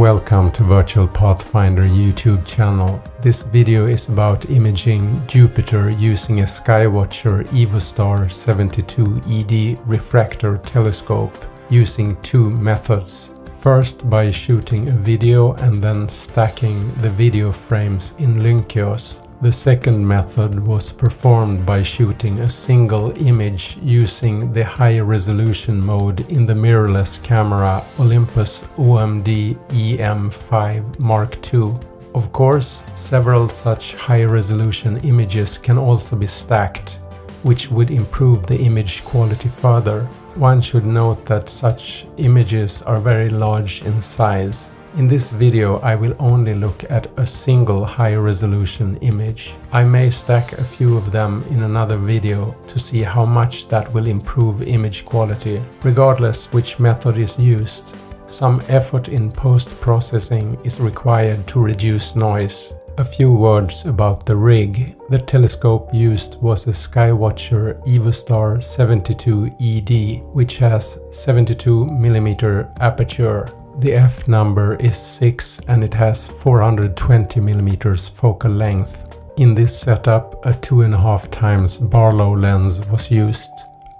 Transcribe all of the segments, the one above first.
Welcome to Virtual Pathfinder YouTube channel. This video is about imaging Jupiter using a Skywatcher EvoStar 72 ED refractor telescope using two methods. First by shooting a video and then stacking the video frames in Lynkeos. The second method was performed by shooting a single image using the high resolution mode in the mirrorless camera Olympus OMD EM5 Mark II. Of course, several such high resolution images can also be stacked, which would improve the image quality further. One should note that such images are very large in size. In this video I will only look at a single high resolution image. I may stack a few of them in another video to see how much that will improve image quality, regardless which method is used. Some effort in post-processing is required to reduce noise. A few words about the rig. The telescope used was a Skywatcher EvoStar 72 ED, which has 72mm aperture the f number is 6 and it has 420 mm focal length. In this setup a 2.5 times Barlow lens was used.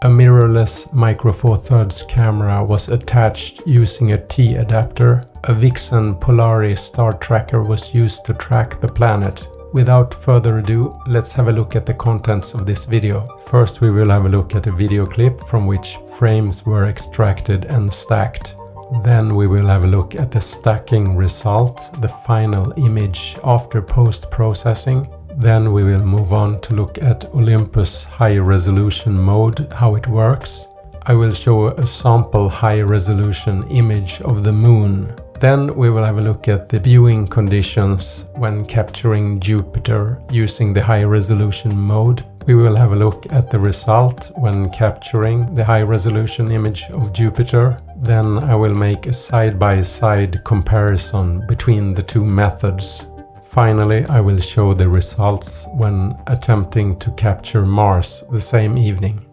A mirrorless Micro Four Thirds camera was attached using a T adapter. A Vixen Polarie star tracker was used to track the planet. Without further ado, let's have a look at the contents of this video. First we will have a look at a video clip from which frames were extracted and stacked. Then we will have a look at the stacking result, the final image after post-processing. Then we will move on to look at Olympus high resolution mode, how it works. I will show a sample high resolution image of the moon. Then we will have a look at the viewing conditions when capturing Jupiter using the high resolution mode. We will have a look at the result when capturing the high resolution image of Jupiter. Then I will make a side-by-side -side comparison between the two methods. Finally, I will show the results when attempting to capture Mars the same evening.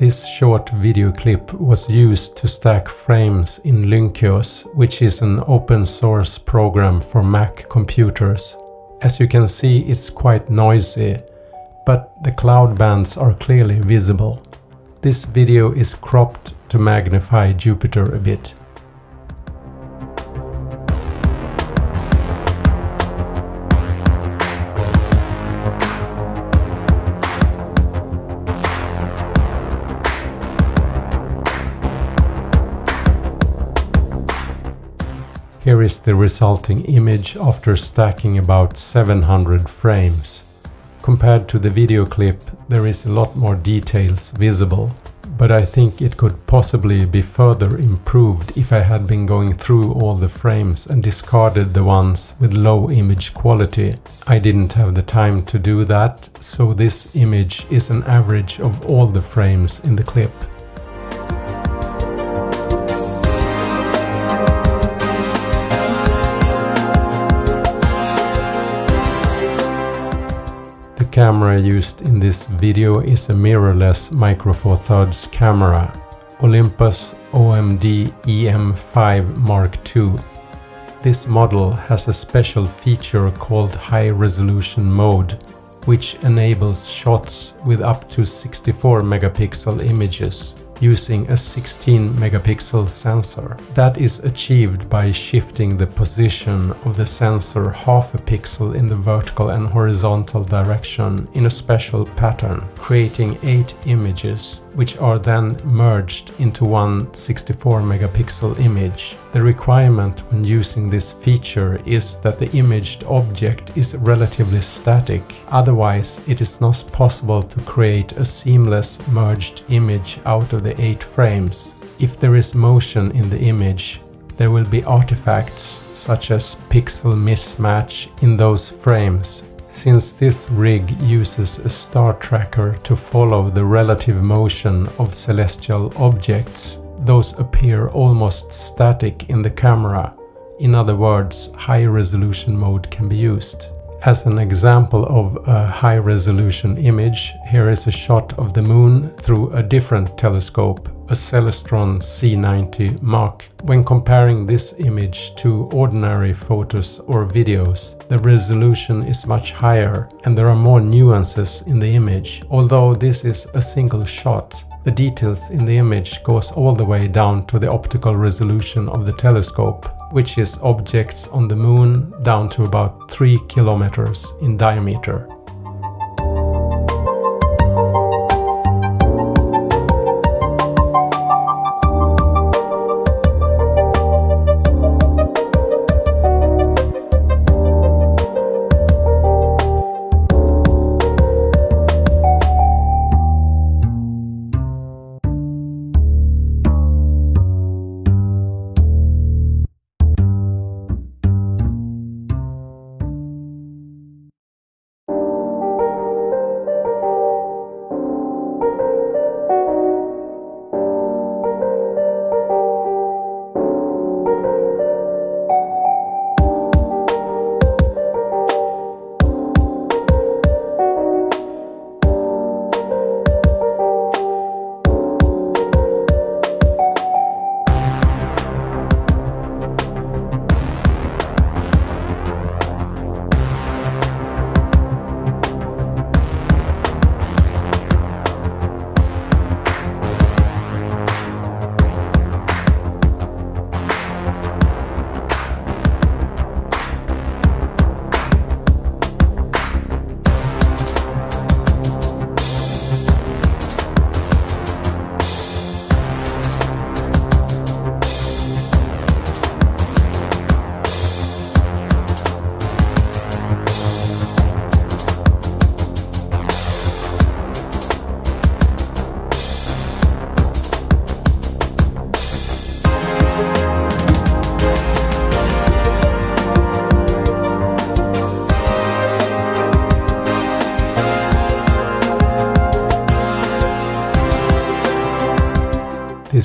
This short video clip was used to stack frames in Lynkeos, which is an open source program for Mac computers. As you can see it's quite noisy, but the cloud bands are clearly visible. This video is cropped to magnify Jupiter a bit. Here is the resulting image after stacking about 700 frames. Compared to the video clip, there is a lot more details visible, but I think it could possibly be further improved if I had been going through all the frames and discarded the ones with low image quality. I didn't have the time to do that, so this image is an average of all the frames in the clip. Camera used in this video is a mirrorless Micro Four Thirds camera, Olympus OMD EM5 Mark II. This model has a special feature called High Resolution Mode, which enables shots with up to 64 megapixel images using a 16 megapixel sensor. That is achieved by shifting the position of the sensor half a pixel in the vertical and horizontal direction in a special pattern, creating 8 images, which are then merged into one 64 megapixel image. The requirement when using this feature is that the imaged object is relatively static, otherwise it is not possible to create a seamless merged image out of the the 8 frames. If there is motion in the image, there will be artifacts such as pixel mismatch in those frames. Since this rig uses a star tracker to follow the relative motion of celestial objects, those appear almost static in the camera. In other words, high resolution mode can be used. As an example of a high resolution image, here is a shot of the moon through a different telescope, a Celestron C90 Mak. When comparing this image to ordinary photos or videos, the resolution is much higher and there are more nuances in the image, although this is a single shot. The details in the image goes all the way down to the optical resolution of the telescope, which is objects on the moon down to about 3 kilometers in diameter.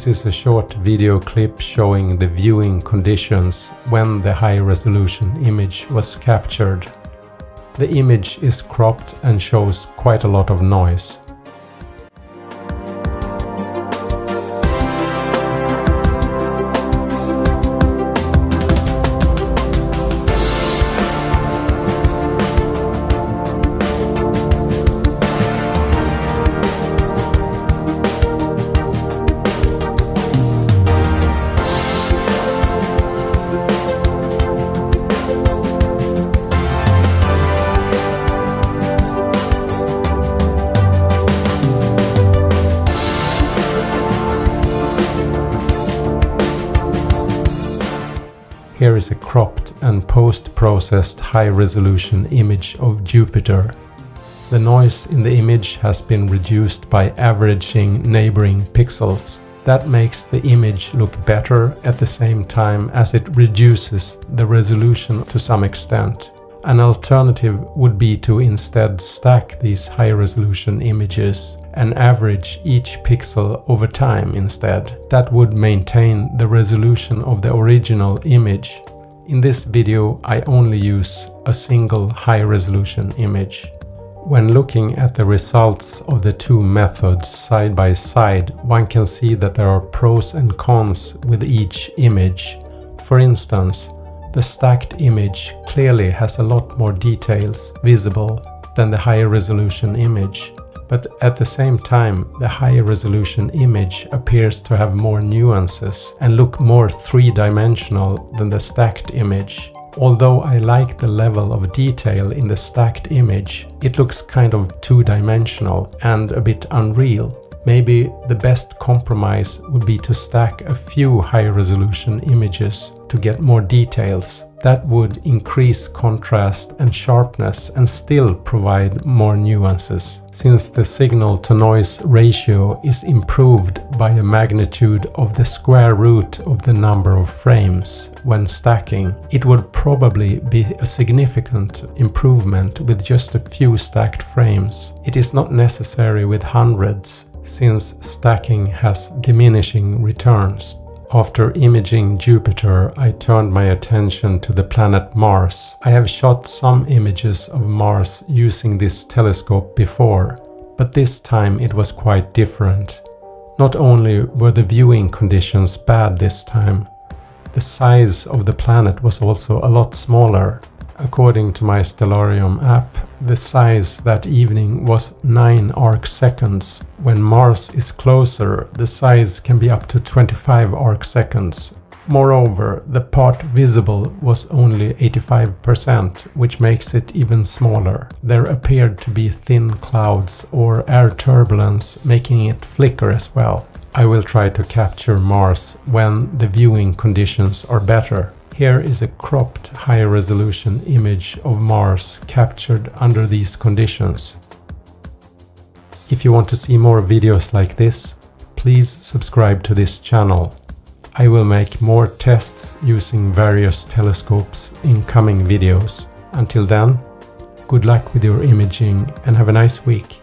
This is a short video clip showing the viewing conditions when the high resolution image was captured. The image is cropped and shows quite a lot of noise. Here is a cropped and post-processed high-resolution image of Jupiter. The noise in the image has been reduced by averaging neighboring pixels. That makes the image look better at the same time as it reduces the resolution to some extent. An alternative would be to instead stack these high-resolution images and average each pixel over time instead. That would maintain the resolution of the original image. In this video I only use a single high-resolution image. When looking at the results of the two methods side by side, one can see that there are pros and cons with each image. For instance, the stacked image clearly has a lot more details visible than the higher resolution image. But at the same time, the higher resolution image appears to have more nuances and look more three-dimensional than the stacked image. Although I like the level of detail in the stacked image, it looks kind of two-dimensional and a bit unreal. Maybe the best compromise would be to stack a few high resolution images to get more details. That would increase contrast and sharpness and still provide more nuances. Since the signal to noise ratio is improved by a magnitude of the square root of the number of frames when stacking, it would probably be a significant improvement with just a few stacked frames. It is not necessary with hundreds since stacking has diminishing returns. After imaging Jupiter, I turned my attention to the planet Mars. I have shot some images of Mars using this telescope before, but this time it was quite different. Not only were the viewing conditions bad this time, the size of the planet was also a lot smaller. According to my Stellarium app, the size that evening was 9 arc seconds. When Mars is closer, the size can be up to 25 arc seconds. Moreover, the part visible was only 85%, which makes it even smaller. There appeared to be thin clouds or air turbulence, making it flicker as well. I will try to capture Mars when the viewing conditions are better. Here is a cropped high-resolution image of Mars captured under these conditions. If you want to see more videos like this, please subscribe to this channel. I will make more tests using various telescopes in coming videos. Until then, good luck with your imaging and have a nice week.